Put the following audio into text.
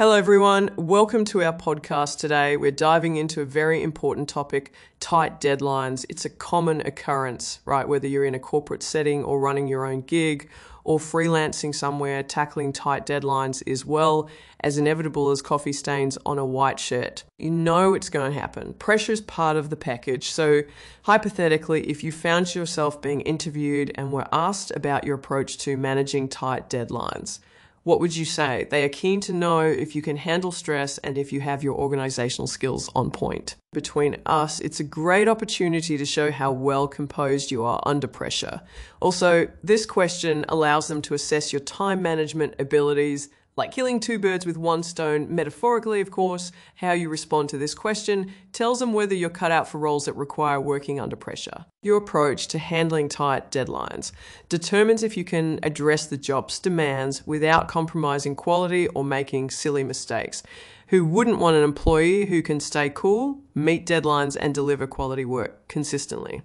Hello, everyone. Welcome to our podcast today. We're diving into a very important topic tight deadlines. It's a common occurrence, right? Whether you're in a corporate setting or running your own gig or freelancing somewhere, tackling tight deadlines is well as inevitable as coffee stains on a white shirt. You know it's going to happen. Pressure is part of the package. So, hypothetically, if you found yourself being interviewed and were asked about your approach to managing tight deadlines, what would you say? They are keen to know if you can handle stress and if you have your organizational skills on point. Between us, it's a great opportunity to show how well composed you are under pressure. Also, this question allows them to assess your time management abilities like killing two birds with one stone, metaphorically, of course, how you respond to this question tells them whether you're cut out for roles that require working under pressure. Your approach to handling tight deadlines determines if you can address the job's demands without compromising quality or making silly mistakes. Who wouldn't want an employee who can stay cool, meet deadlines, and deliver quality work consistently?